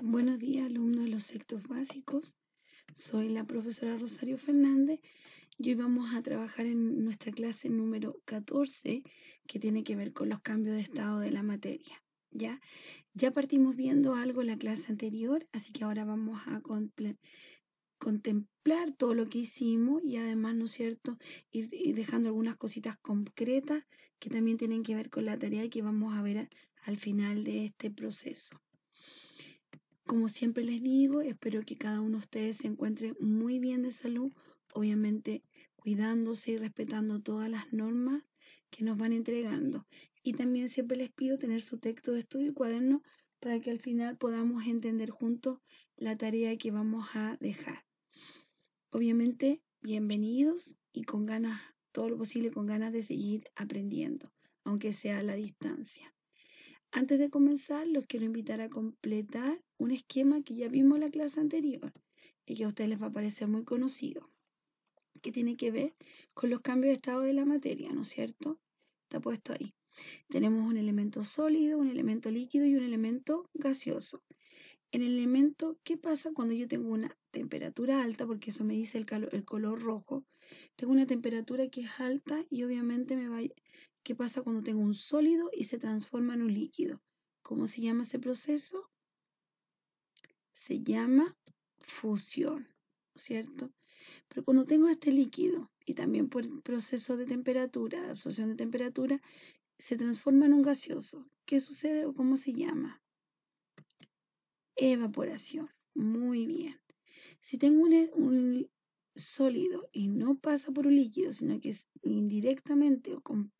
Buenos días, alumnos de los sextos básicos. Soy la profesora Rosario Fernández y hoy vamos a trabajar en nuestra clase número 14 que tiene que ver con los cambios de estado de la materia. ¿ya? ya partimos viendo algo en la clase anterior, así que ahora vamos a contemplar todo lo que hicimos y además, ¿no es cierto?, ir, dejando algunas cositas concretas que también tienen que ver con la tarea que vamos a ver al final de este proceso. Como siempre les digo, espero que cada uno de ustedes se encuentre muy bien de salud, obviamente cuidándose y respetando todas las normas que nos van entregando. Y también siempre les pido tener su texto de estudio y cuaderno para que al final podamos entender juntos la tarea que vamos a dejar. Obviamente, bienvenidos y con ganas, todo lo posible con ganas de seguir aprendiendo, aunque sea a la distancia. Antes de comenzar, los quiero invitar a completar un esquema que ya vimos en la clase anterior y que a ustedes les va a parecer muy conocido, que tiene que ver con los cambios de estado de la materia, ¿no es cierto? Está puesto ahí. Tenemos un elemento sólido, un elemento líquido y un elemento gaseoso. En el elemento, ¿qué pasa cuando yo tengo una temperatura alta? Porque eso me dice el, color rojo. Tengo una temperatura que es alta y obviamente me va, ¿Qué pasa cuando tengo un sólido y se transforma en un líquido? ¿Cómo se llama ese proceso? Se llama fusión, ¿cierto? Pero cuando tengo este líquido y también por el proceso de temperatura, de absorción de temperatura, se transforma en un gaseoso. ¿Qué sucede o cómo se llama? Evaporación. Muy bien. Si tengo un, sólido y no pasa por un líquido, sino que es indirectamente o con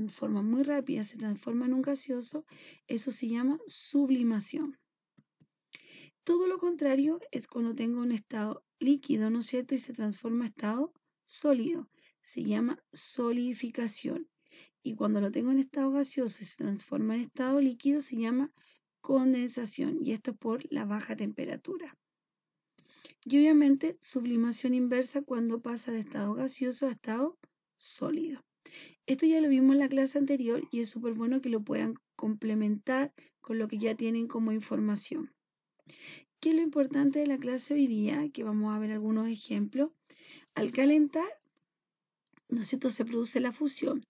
en forma muy rápida se transforma en un gaseoso, eso se llama sublimación. Todo lo contrario es cuando tengo un estado líquido, ¿no es cierto? Y se transforma a estado sólido. Se llama solidificación. Y cuando lo tengo en estado gaseoso y se transforma en estado líquido, se llama condensación. Y esto por la baja temperatura. Y obviamente sublimación inversa cuando pasa de estado gaseoso a estado sólido. Esto ya lo vimos en la clase anterior y es súper bueno que lo puedan complementar con lo que ya tienen como información. ¿Qué es lo importante de la clase hoy día? Que vamos a ver algunos ejemplos. Al calentar, ¿no es cierto?, se produce la fusión,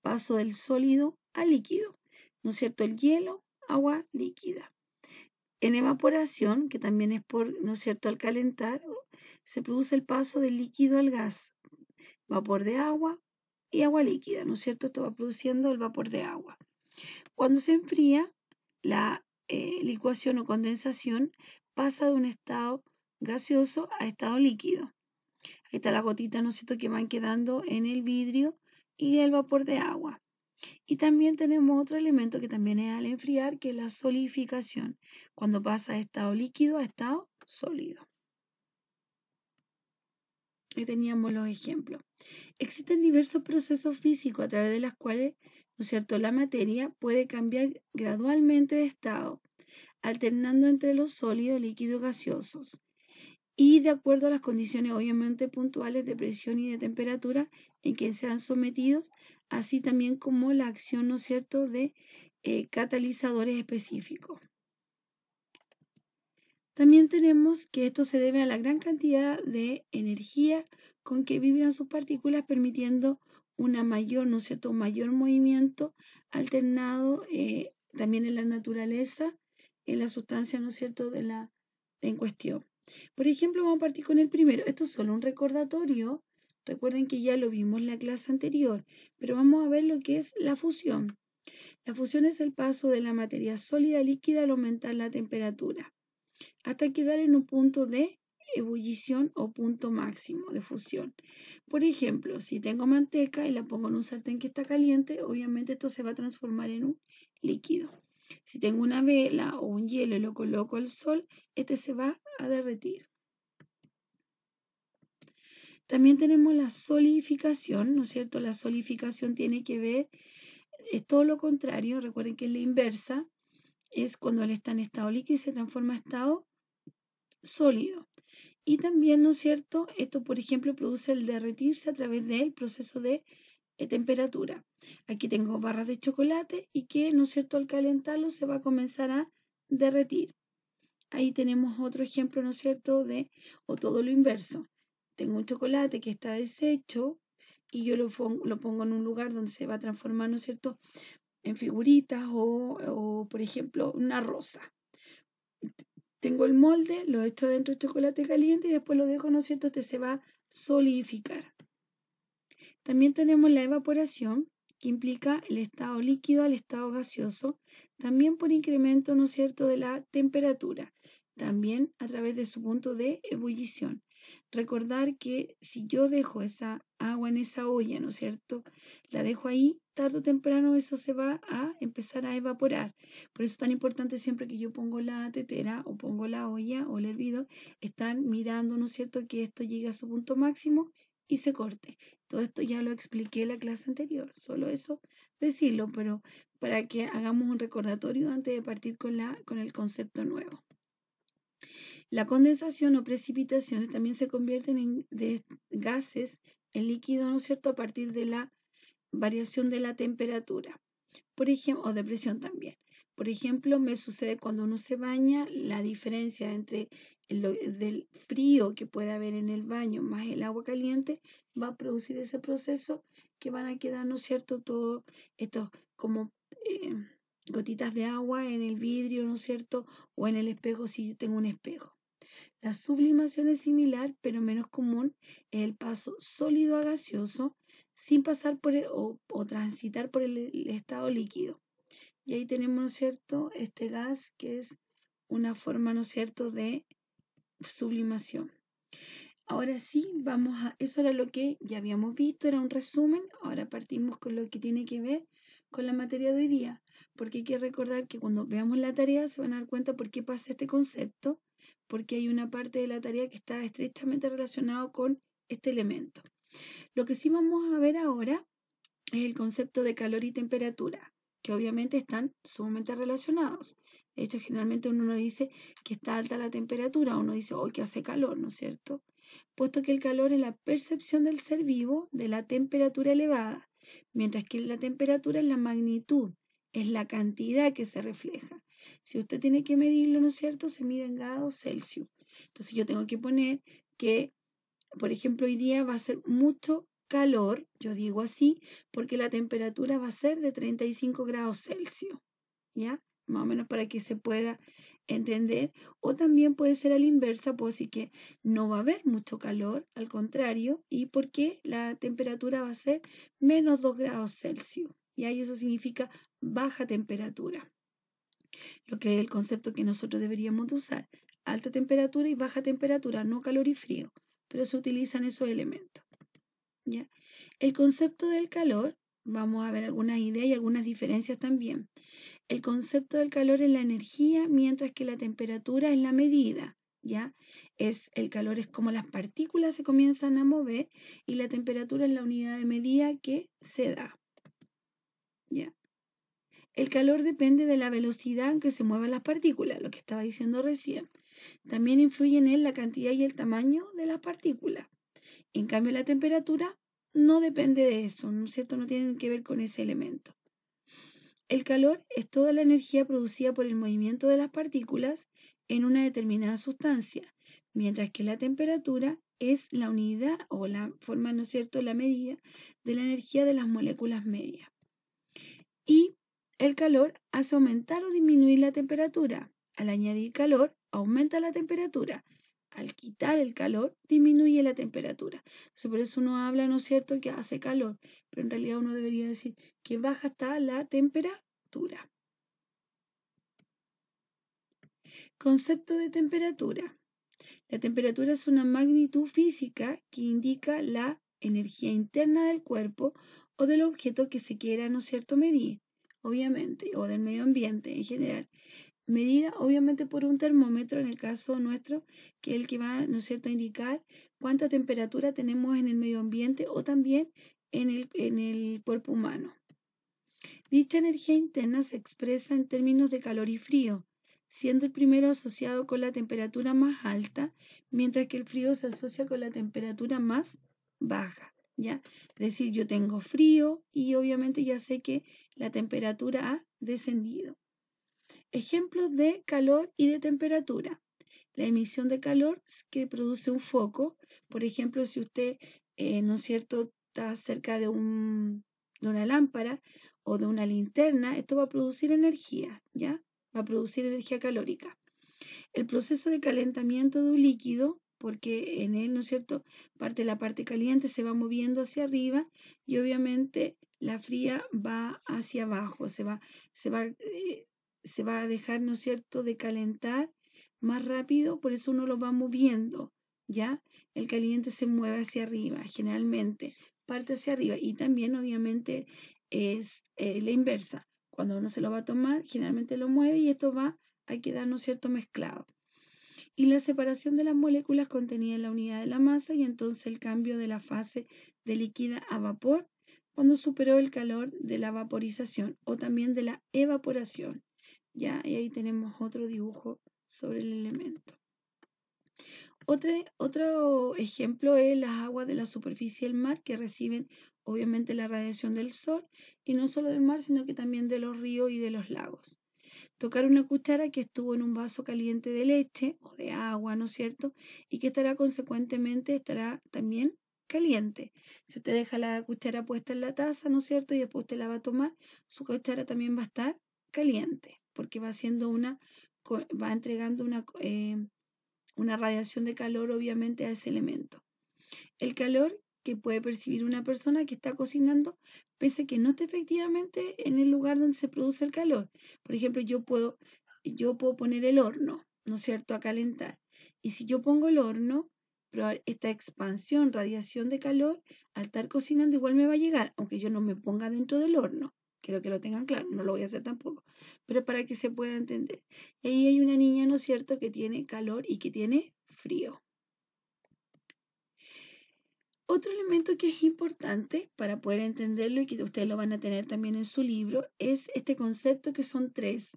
paso del sólido al líquido, ¿no es cierto?, el hielo, agua líquida. En evaporación, que también es por, ¿no es cierto?, al calentar, se produce el paso del líquido al gas, vapor de agua, y agua líquida, ¿no es cierto? Esto va produciendo el vapor de agua. Cuando se enfría, la eh, licuación o condensación pasa de un estado gaseoso a estado líquido. Ahí está la gotita, ¿no es cierto?, que van quedando en el vidrio y el vapor de agua. Y también tenemos otro elemento que también es al enfriar, que es la solidificación, cuando pasa de estado líquido a estado sólido. Ahí teníamos los ejemplos. Existen diversos procesos físicos a través de los cuales, ¿no es cierto?, la materia puede cambiar gradualmente de estado, alternando entre los sólidos, líquidos, gaseosos. Y de acuerdo a las condiciones obviamente puntuales de presión y de temperatura en que sean sometidos, así también como la acción, ¿no es cierto?, de eh, catalizadores específicos. También tenemos que esto se debe a la gran cantidad de energía con que vibran sus partículas, permitiendo una mayor, ¿no es cierto?, un mayor movimiento alternado eh, también en la naturaleza, en la sustancia, ¿no es cierto?, de la en cuestión. Por ejemplo, vamos a partir con el primero. Esto es solo un recordatorio. Recuerden que ya lo vimos en la clase anterior, pero vamos a ver lo que es la fusión. La fusión es el paso de la materia sólida a líquida al aumentar la temperatura hasta quedar en un punto de ebullición o punto máximo de fusión. Por ejemplo, si tengo manteca y la pongo en un sartén que está caliente, obviamente esto se va a transformar en un líquido. Si tengo una vela o un hielo y lo coloco al sol, este se va a derretir. También tenemos la solidificación, ¿no es cierto? La solidificación tiene que ver, es todo lo contrario, recuerden que es la inversa, es cuando él está en estado líquido y se transforma a estado sólido. Y también, ¿no es cierto? Esto, por ejemplo, produce el derretirse a través del proceso de eh, temperatura. Aquí tengo barras de chocolate y que, ¿no es cierto?, al calentarlo se va a comenzar a derretir. ahí tenemos otro ejemplo, ¿no es cierto?, de, o todo lo inverso. Tengo un chocolate que está deshecho y yo lo lo pongo en un lugar donde se va a transformar, ¿no es cierto?, en figuritas o, o por ejemplo, una rosa. Tengo el molde, lo echo dentro del chocolate caliente y después lo dejo, ¿no es cierto?, este se va a solidificar. También tenemos la evaporación, que implica el estado líquido al estado gaseoso, también por incremento, ¿no es cierto?, de la temperatura, también a través de su punto de ebullición. Recordar que si yo dejo esa agua en esa olla, ¿no es cierto?, la dejo ahí, tarde o temprano eso se va a empezar a evaporar. Por eso es tan importante siempre que yo pongo la tetera o pongo la olla o el hervido, están mirando, ¿no es cierto?, que esto llegue a su punto máximo y se corte. Todo esto ya lo expliqué en la clase anterior, solo eso decirlo, pero para que hagamos un recordatorio antes de partir con, la, con el concepto nuevo. La condensación o precipitaciones también se convierten en gases en líquido, ¿no es cierto?, a partir de la variación de la temperatura, por ejemplo, o de presión también. Por ejemplo, me sucede cuando uno se baña, la diferencia entre el frío que puede haber en el baño más el agua caliente va a producir ese proceso que van a quedar, ¿no es cierto?, todo esto como eh, gotitas de agua en el vidrio, ¿no es cierto?, o en el espejo si tengo un espejo. La sublimación es similar, pero menos común, es el paso sólido a gaseoso sin pasar por o, transitar por el estado líquido. Y ahí tenemos, ¿no es cierto?, este gas que es una forma, ¿no es cierto?, de sublimación. Ahora sí, vamos a, eso era lo que ya habíamos visto, era un resumen, ahora partimos con lo que tiene que ver con la materia de hoy día, porque hay que recordar que cuando veamos la tarea se van a dar cuenta por qué pasa este concepto, porque hay una parte de la tarea que está estrechamente relacionado con este elemento. Lo que sí vamos a ver ahora es el concepto de calor y temperatura que obviamente están sumamente relacionados. De hecho, generalmente uno no dice que está alta la temperatura, uno dice, hoy que hace calor, ¿no es cierto? Puesto que el calor es la percepción del ser vivo de la temperatura elevada, mientras que la temperatura es la magnitud, es la cantidad que se refleja. Si usted tiene que medirlo, ¿no es cierto? Se mide en grados Celsius. Entonces yo tengo que poner que, por ejemplo, hoy día va a ser mucho calor, yo digo así, porque la temperatura va a ser de 35 grados Celsius, ¿ya? Más o menos para que se pueda entender. O también puede ser a la inversa, pues sí que no va a haber mucho calor, al contrario, y porque la temperatura va a ser menos 2 grados Celsius. Y ahí eso significa baja temperatura. Lo que es el concepto que nosotros deberíamos de usar. Alta temperatura y baja temperatura, no calor y frío, pero se utilizan esos elementos. ¿ya? El concepto del calor, vamos a ver algunas ideas y algunas diferencias también. El concepto del calor es la energía, mientras que la temperatura es la medida, ¿ya? Es el calor es como las partículas se comienzan a mover y la temperatura es la unidad de medida que se da. El calor depende de la velocidad en que se mueven las partículas, lo que estaba diciendo recién. También influye en él la cantidad y el tamaño de las partículas. En cambio, la temperatura no depende de eso, ¿no es cierto? No tiene que ver con ese elemento. El calor es toda la energía producida por el movimiento de las partículas en una determinada sustancia, mientras que la temperatura es la unidad o la forma, ¿no es cierto?, la medida de la energía de las moléculas medias. Y el calor hace aumentar o disminuir la temperatura. Al añadir calor, aumenta la temperatura al quitar el calor, disminuye la temperatura. Por eso uno habla, ¿no es cierto?, que hace calor, pero en realidad uno debería decir que baja hasta la temperatura. Concepto de temperatura. La temperatura es una magnitud física que indica la energía interna del cuerpo o del objeto que se quiera, ¿no es cierto?, medir, obviamente, o del medio ambiente en general medida obviamente por un termómetro en el caso nuestro, que es el que va, ¿no es cierto?, a indicar cuánta temperatura tenemos en el medio ambiente o también en el, en el cuerpo humano. Dicha energía interna se expresa en términos de calor y frío, siendo el primero asociado con la temperatura más alta, mientras que el frío se asocia con la temperatura más baja. ¿Ya? Es decir, yo tengo frío y obviamente ya sé que la temperatura ha descendido. Ejemplos de calor y de temperatura. La emisión de calor que produce un foco. Por ejemplo, si usted, eh, ¿no es cierto?, está cerca de, un, de una lámpara o de una linterna, esto va a producir energía, ¿ya? Va a producir energía calórica. El proceso de calentamiento de un líquido, porque en él, ¿no es cierto?, parte la parte caliente se va moviendo hacia arriba y obviamente la fría va hacia abajo, se va, se va, eh, se va a dejar, ¿no es cierto?, de calentar más rápido, por eso uno lo va moviendo, ¿ya? El caliente se mueve hacia arriba, generalmente, parte hacia arriba y también obviamente es eh, la inversa. Cuando uno se lo va a tomar, generalmente lo mueve y esto va a quedar, ¿no es cierto?, mezclado. Y la separación de las moléculas contenida en la unidad de la masa y entonces el cambio de la fase de líquida a vapor cuando superó el calor de la vaporización o también de la evaporación. Ya, y ahí tenemos otro dibujo sobre el elemento. otro ejemplo es las aguas de la superficie del mar que reciben obviamente la radiación del sol y no solo del mar, sino que también de los ríos y de los lagos. Tocar una cuchara que estuvo en un vaso caliente de leche o de agua, ¿no es cierto? Y que estará consecuentemente, estará también caliente. Si usted deja la cuchara puesta en la taza, ¿no es cierto? Y después usted la va a tomar, su cuchara también va a estar caliente, porque va haciendo una, va entregando una, eh, una radiación de calor obviamente a ese elemento. El calor que puede percibir una persona que está cocinando, pese que no esté efectivamente en el lugar donde se produce el calor. Por ejemplo, yo puedo, yo puedo poner el horno, ¿no es cierto?, a calentar. Y si yo pongo el horno, esta expansión, radiación de calor, al estar cocinando igual me va a llegar, aunque yo no me ponga dentro del horno. Quiero que lo tengan claro, no lo voy a hacer tampoco, pero para que se pueda entender. Ahí hay una niña, ¿no es cierto?, que tiene calor y que tiene frío. Otro elemento que es importante para poder entenderlo y que ustedes lo van a tener también en su libro es este concepto que son tres,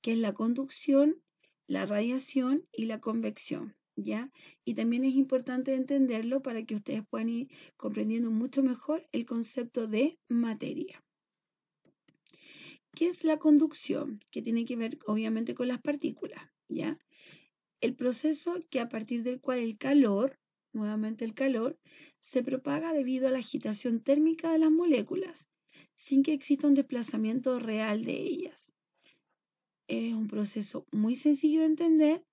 que es la conducción, la radiación y la convección. ¿Ya? Y también es importante entenderlo para que ustedes puedan ir comprendiendo mucho mejor el concepto de materia. ¿Qué es la conducción? Que tiene que ver obviamente con las partículas, ¿ya? El proceso que a partir del cual el calor nuevamente el calor, se propaga debido a la agitación térmica de las moléculas, sin que exista un desplazamiento real de ellas. Es un proceso muy sencillo de entender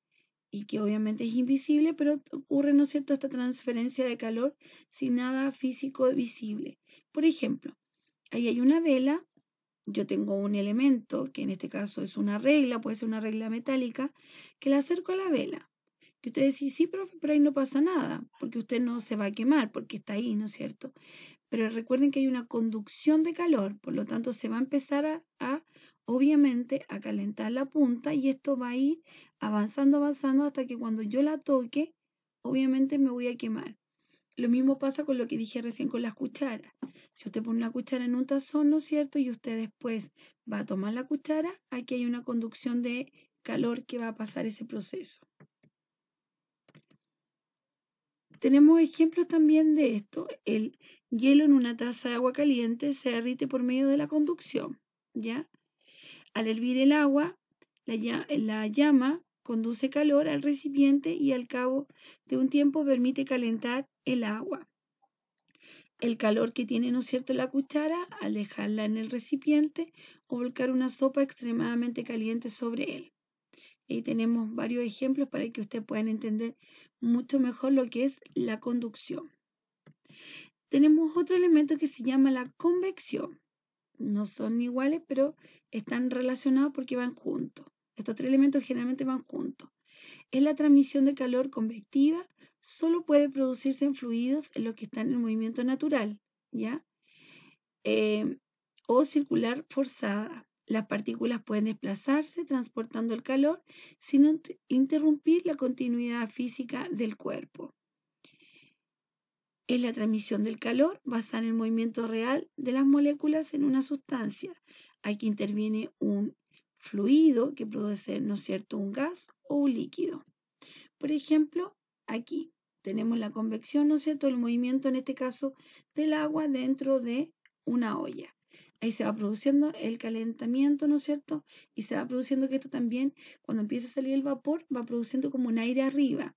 y que obviamente es invisible, pero ocurre, ¿no es cierto?, esta transferencia de calor sin nada físico visible. Por ejemplo, ahí hay una vela, yo tengo un elemento, que en este caso es una regla, puede ser una regla metálica, que la acerco a la vela. Que usted dice, sí, profe, pero ahí no pasa nada, porque usted no se va a quemar, porque está ahí, ¿no es cierto? Pero recuerden que hay una conducción de calor, por lo tanto se va a empezar a, a obviamente, a calentar la punta y esto va a ir avanzando, avanzando hasta que cuando yo la toque, obviamente me voy a quemar. Lo mismo pasa con lo que dije recién con las cucharas. Si usted pone una cuchara en un tazón, ¿no es cierto? Y usted después va a tomar la cuchara, aquí hay una conducción de calor que va a pasar ese proceso. Tenemos ejemplos también de esto. El hielo en una taza de agua caliente se derrite por medio de la conducción, ¿ya? Al hervir el agua, la, la llama conduce calor al recipiente y al cabo de un tiempo permite calentar el agua. El calor que tiene, ¿no es cierto?, la cuchara al dejarla en el recipiente o volcar una sopa extremadamente caliente sobre él. Ahí tenemos varios ejemplos para que ustedes puedan entender mucho mejor lo que es la conducción. Tenemos otro elemento que se llama la convección. No son iguales, pero están relacionados porque van juntos. Estos tres elementos generalmente van juntos. Es la transmisión de calor convectiva, solo puede producirse en fluidos en los que están en movimiento natural, ¿ya? Eh, o circular forzada. Las partículas pueden desplazarse transportando el calor sin interrumpir la continuidad física del cuerpo. Es la transmisión del calor basada en el movimiento real de las moléculas en una sustancia. Aquí interviene un fluido que ser, ¿no es cierto?, un gas o un líquido. Por ejemplo, aquí tenemos la convección, ¿no es cierto?, el movimiento en este caso del agua dentro de una olla. Ahí se va produciendo el calentamiento, ¿no es cierto? Y se va produciendo que esto también, cuando empieza a salir el vapor, va produciendo como un aire arriba.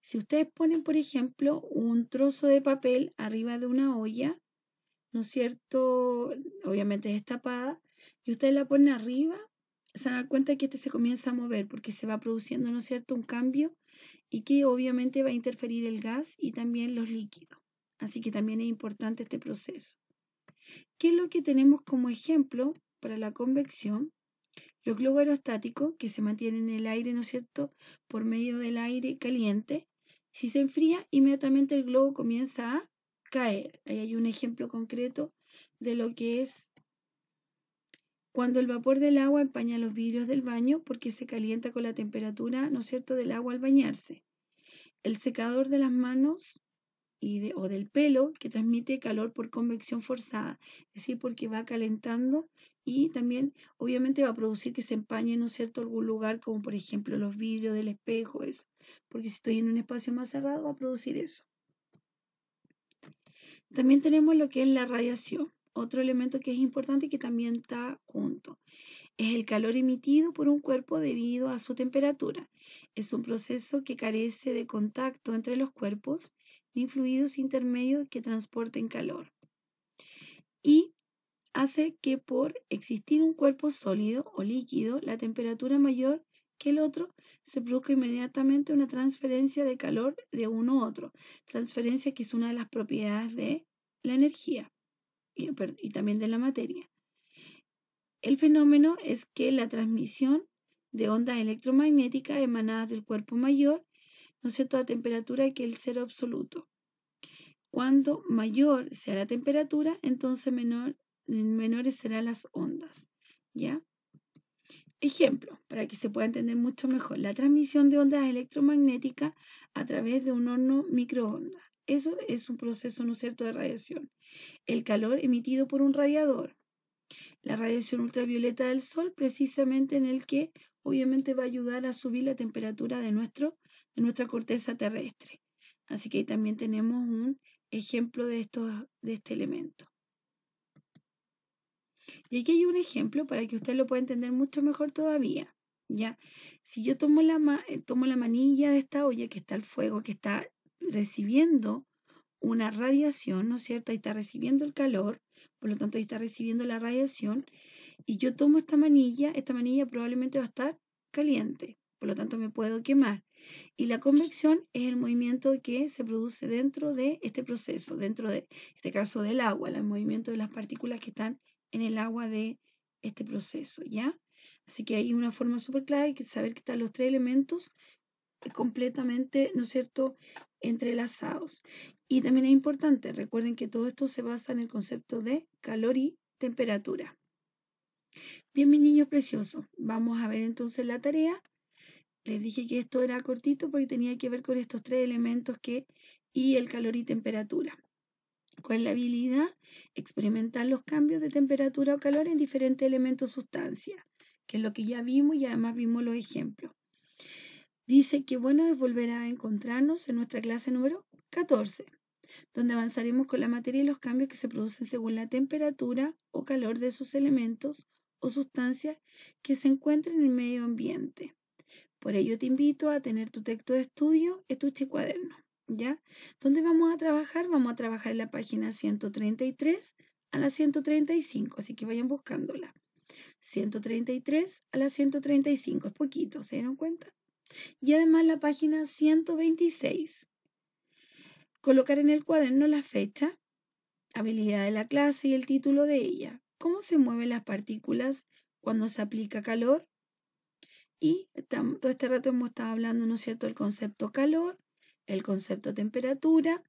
Si ustedes ponen, por ejemplo, un trozo de papel arriba de una olla, ¿no es cierto? Obviamente destapada, y ustedes la ponen arriba, se van a dar cuenta que este se comienza a mover porque se va produciendo, ¿no es cierto?, un cambio y que obviamente va a interferir el gas y también los líquidos. Así que también es importante este proceso. ¿Qué es lo que tenemos como ejemplo para la convección? Los globos aerostáticos que se mantienen en el aire, ¿no es cierto?, por medio del aire caliente. Si se enfría, inmediatamente el globo comienza a caer. Ahí hay un ejemplo concreto de lo que es cuando el vapor del agua empaña los vidrios del baño porque se calienta con la temperatura, ¿no es cierto?, del agua al bañarse. El secador de las manos o del pelo que transmite calor por convección forzada, es decir, porque va calentando y también obviamente va a producir que se empañe, ¿no es cierto?, lugar como por ejemplo los vidrios del espejo, eso, porque si estoy en un espacio más cerrado va a producir eso. También tenemos lo que es la radiación, otro elemento que es importante y que también está junto. Es el calor emitido por un cuerpo debido a su temperatura. Es un proceso que carece de contacto entre los cuerpos ni fluidos intermedios que transporten calor. Y hace que por existir un cuerpo sólido o líquido, la temperatura mayor que el otro, se produzca inmediatamente una transferencia de calor de uno a otro. Transferencia que es una de las propiedades de la energía y, y también de la materia. El fenómeno es que la transmisión de ondas electromagnéticas emanadas del cuerpo mayor, ¿no es cierto?, a temperatura que el cero absoluto. Cuando mayor sea la temperatura, entonces menor, menores serán las ondas, ¿ya? Ejemplo, para que se pueda entender mucho mejor, la transmisión de ondas electromagnéticas a través de un horno microondas. Eso es un proceso, ¿no es cierto?, de radiación. El calor emitido por un radiador. La radiación ultravioleta del sol, precisamente en el que obviamente va a ayudar a subir la temperatura de, nuestro, de nuestra corteza terrestre. Así que ahí también tenemos un ejemplo de, de este elemento. Y aquí hay un ejemplo para que usted lo pueda entender mucho mejor todavía. ¿ya? Si yo tomo la, eh, tomo la manilla de esta olla que está al fuego, que está recibiendo una radiación, ¿no es cierto? Ahí está recibiendo el calor, por lo tanto ahí está recibiendo la radiación, y yo tomo esta manilla, esta manilla probablemente va a estar caliente, por lo tanto me puedo quemar. Y la convección es el movimiento que se produce dentro de este proceso, dentro de este caso del agua, el movimiento de las partículas que están en el agua de este proceso, ¿ya? Así que hay una forma súper clara, hay que saber que están los tres elementos completamente, ¿no es cierto?, entrelazados. Y también es importante, recuerden que todo esto se basa en el concepto de calor y temperatura. Bien, mis niños preciosos, vamos a ver entonces la tarea. Les dije que esto era cortito porque tenía que ver con estos tres elementos que y el calor y temperatura. ¿Cuál es la habilidad? Experimentar los cambios de temperatura o calor en diferentes elementos sustancia, que es lo que ya vimos y además vimos los ejemplos. Dice que bueno es volver a encontrarnos en nuestra clase número 14, donde avanzaremos con la materia y los cambios que se producen según la temperatura o calor de sus elementos o sustancias que se encuentran en el medio ambiente. Por ello te invito a tener tu texto de estudio, estuche cuaderno. ¿ya? ¿Dónde vamos a trabajar? Vamos a trabajar en la página 133 a la 135, así que vayan buscándola. 133 a la 135, es poquito, ¿se dieron cuenta? Y además la página 126. Colocar en el cuaderno la fecha, habilidad de la clase y el título de ella. ¿Cómo se mueven las partículas cuando se aplica calor? Y todo este rato hemos estado hablando, ¿no es cierto?, del concepto calor, el concepto temperatura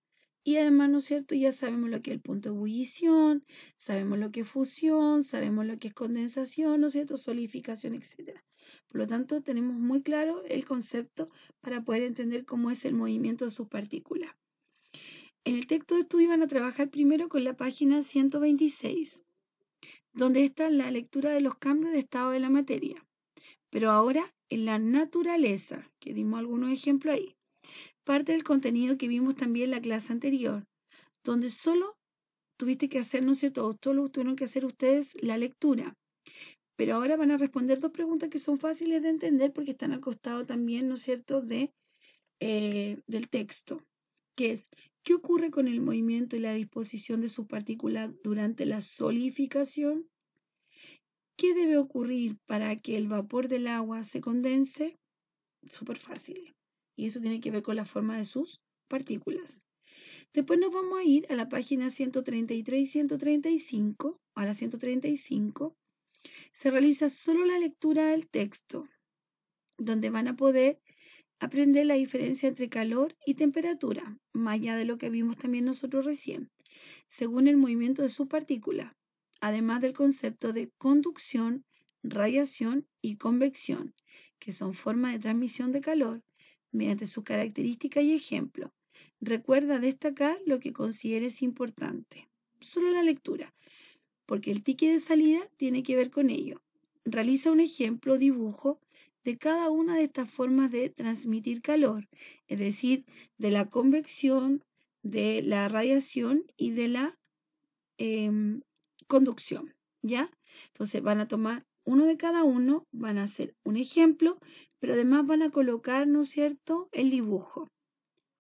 y además, ¿no es cierto? Ya sabemos lo que es el punto de ebullición, sabemos lo que es fusión, sabemos lo que es condensación, ¿no es cierto? Solidificación, etc. Por lo tanto, tenemos muy claro el concepto para poder entender cómo es el movimiento de sus partículas. En el texto de estudio van a trabajar primero con la página 126, donde está la lectura de los cambios de estado de la materia. Pero ahora en la naturaleza, que dimos algunos ejemplos ahí parte del contenido que vimos también en la clase anterior, donde solo tuviste que hacer, ¿no es cierto? O solo tuvieron que hacer ustedes la lectura. Pero ahora van a responder dos preguntas que son fáciles de entender porque están al costado también, ¿no es cierto?, de, eh, del texto, que es, ¿qué ocurre con el movimiento y la disposición de sus partículas durante la solidificación? ¿Qué debe ocurrir para que el vapor del agua se condense? Súper fácil. Y eso tiene que ver con la forma de sus partículas. Después nos vamos a ir a la página 133 y 135, a la 135. Se realiza solo la lectura del texto, donde van a poder aprender la diferencia entre calor y temperatura, más allá de lo que vimos también nosotros recién, según el movimiento de su partícula, además del concepto de conducción, radiación y convección, que son formas de transmisión de calor mediante sus características y ejemplos. Recuerda destacar lo que consideres importante. Solo la lectura, porque el ticket de salida tiene que ver con ello. Realiza un ejemplo o dibujo de cada una de estas formas de transmitir calor, es decir, de la convección, de la radiación y de la em, conducción, ¿ya? Entonces van a tomar uno de cada uno, van a hacer un ejemplo, pero además van a colocar, ¿no es cierto?, el dibujo.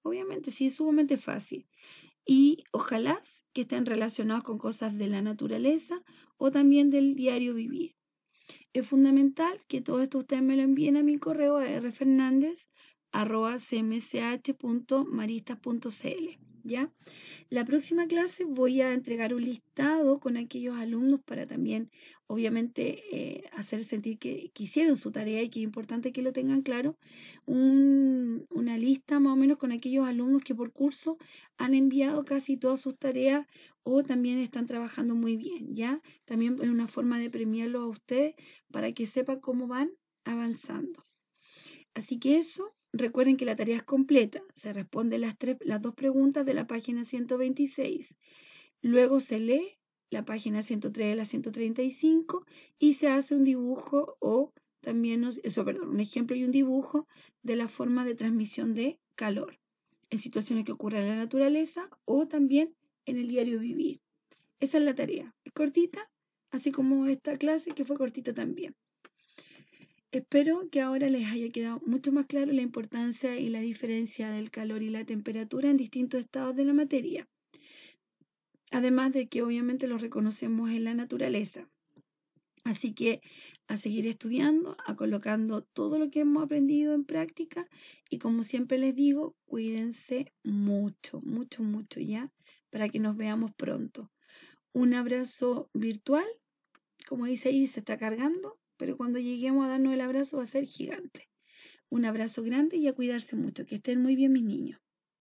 Obviamente sí, es sumamente fácil. Y ojalá que estén relacionados con cosas de la naturaleza o también del diario vivir. Es fundamental que todo esto ustedes me lo envíen a mi correo a rfernandez.cmch.maristas.cl. ¿Ya? La próxima clase voy a entregar un listado con aquellos alumnos para también, obviamente, eh, hacer sentir que, hicieron su tarea y que es importante que lo tengan claro. una lista más o menos con aquellos alumnos que por curso han enviado casi todas sus tareas o también están trabajando muy bien, ¿ya? También es una forma de premiarlo a ustedes para que sepan cómo van avanzando. Así que eso, Recuerden que la tarea es completa. Se responden las, tres, las dos preguntas de la página 126. Luego se lee la página 103 a la 135 y se hace un dibujo o también, un ejemplo y un dibujo de la forma de transmisión de calor en situaciones que ocurren en la naturaleza o también en el diario vivir. Esa es la tarea. Es cortita, así como esta clase que fue cortita también. Espero que ahora les haya quedado mucho más claro la importancia y la diferencia del calor y la temperatura en distintos estados de la materia. Además de que obviamente lo reconocemos en la naturaleza. Así que a seguir estudiando, a colocando todo lo que hemos aprendido en práctica y como siempre les digo, cuídense mucho, mucho, mucho ya para que nos veamos pronto. Un abrazo virtual, como dice ahí, se está cargando pero cuando lleguemos a darnos el abrazo va a ser gigante. Un abrazo grande y a cuidarse mucho. Que estén muy bien mis niños.